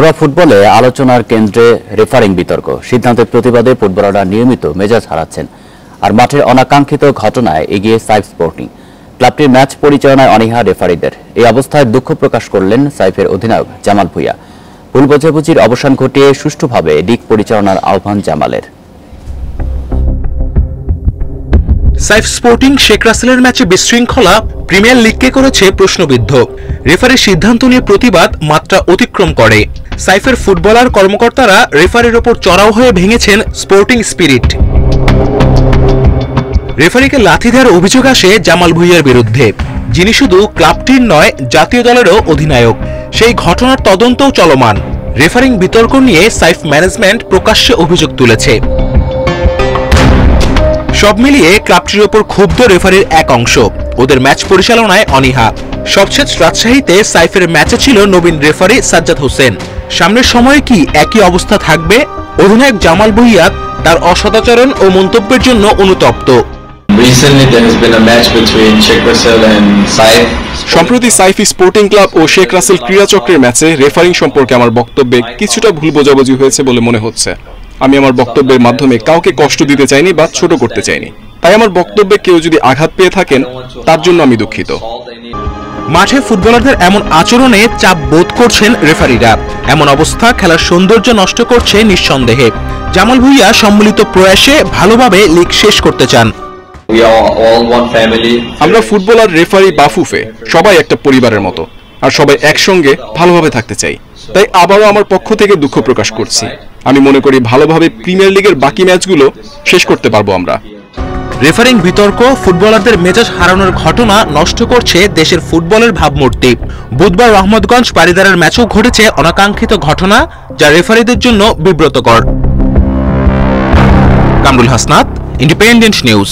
ঘরোয়া ফুটবলে আলোচনার কেন্দ্রে রেফারিং বিতর্ক। সিদ্ধান্তের প্রতিবাদে ফুটবলাররা নিয়মিত মেজাজ হারাচ্ছেন। আর মাঠের অনাকাঙ্ক্ষিত ঘটনায় এগিয়ে সাইফ স্পোর্টিং। ক্লাবটির ম্যাচ পরিচালনায় অনীহা রেফারিদের। এই অবস্থায় দুঃখ প্রকাশ করলেন সাইফের অধিনায়ক জামাল ভুইয়া। ভুল বোঝাবুঝির অবসান ঘটিয়ে সুষ্ঠুভাবে দিক পরিচালনার আহ্বান জামালের। সাইফ স্পোর্টিং শেখ রাসেলের ম্যাচে বিশৃঙ্খলা প্রিমিয়ার লিগকে করেছে প্রশ্নবিদ্ধ। রেফারির সিদ্ধান্ত নিয়ে প্রতিবাদ, মাত্রা অতিক্রম করে। সাইফের ফুটবলার কর্মকর্তারা রেফারির ওপর চড়াও হয়ে ভেঙেছেন স্পোর্টিং স্পিরিট রেফারিকে লাথি দেওয়ার অভিযোগ আসে জামাল ভুইয়ার বিরুদ্ধে। যিনি শুধু ক্লাবটির নয়, জাতীয় দলেরও অধিনায়ক। সেই ঘটনার তদন্তও চলমান। রেফারিং বিতর্ক নিয়ে সাইফ ম্যানেজমেন্ট প্রকাশ্যে অভিযোগ তুলেছে। সব মিলিয়ে ক্লাবটির ওপর ক্ষুব্ধ রেফারির এক অংশ। ওদের ম্যাচ পরিচালনায় অনীহা। সবশেষ রাজশাহীতে সাইফের ম্যাচে ছিল নবীন রেফারি সাজ্জাদ হোসেন। সামনের সময়ে কি একই অবস্থা থাকবে? অধিনায়ক জামাল ভুইয়া তার অসদাচরণ ও মন্তব্যের জন্য অনুতপ্ত. সম্প্রতি সাইফি স্পোর্টিং ক্লাব ও শেখ রাসেল ক্রীড়া চক্রের ম্যাচে রেফারিং সম্পর্কে আমার বক্তব্যে কিছুটা ভুল বোঝাবুঝি হয়েছে বলে মনে হচ্ছে। আমি আমার বক্তব্যের মাধ্যমে কাউকে কষ্ট দিতে চাইনি বা ছোট করতে চাইনি। তাই আমার বক্তব্যে কেউ যদি আঘাত পেয়ে থাকেন তার জন্য আমি দুঃখিত। মাঠে ফুটবলারদের এমন আচরণে চাপ বোধ করছেন রেফারিরা। এমন অবস্থা খেলার সৌন্দর্য নষ্ট করছে নিঃসন্দেহে। জামাল ভুইয়া সম্মিলিত প্রয়াসে ভালোভাবে লিগ শেষ করতে চান. আমরা ফুটবলার রেফারি বাফুফে সবাই একটা পরিবারের মতো। আর সবাই একসঙ্গে ভালোভাবে থাকতে চাই। তাই আবারও আমার পক্ষ থেকে দুঃখ প্রকাশ করছি। আমি মনে করি ভালোভাবে প্রিমিয়ার লিগের বাকি ম্যাচগুলো শেষ করতে পারব আমরা। রেফারিং বিতর্ক, ফুটবলারদের মেজাজ হারানোর ঘটনা নষ্ট করছে দেশের ফুটবলের ভাবমূর্তি। বুধবার রহমতগঞ্জ পারিদারের ম্যাচও ঘটেছে অনাকাঙ্ক্ষিত ঘটনা, যা রেফারিদের জন্য বিব্রতকর। Kamrul Hasnat independent news